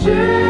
Jesus.